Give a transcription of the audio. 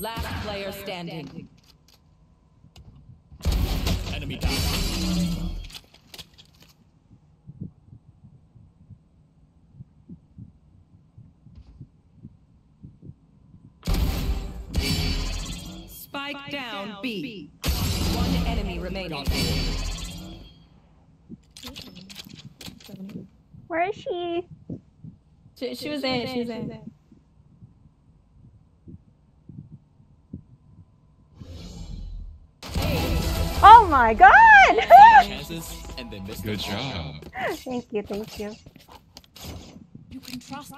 Last player standing. Enemy down. Spike down B. One enemy remaining. Where is she? She, she was there. She was there. My god! And they missed Good job. thank you, thank you. You can trust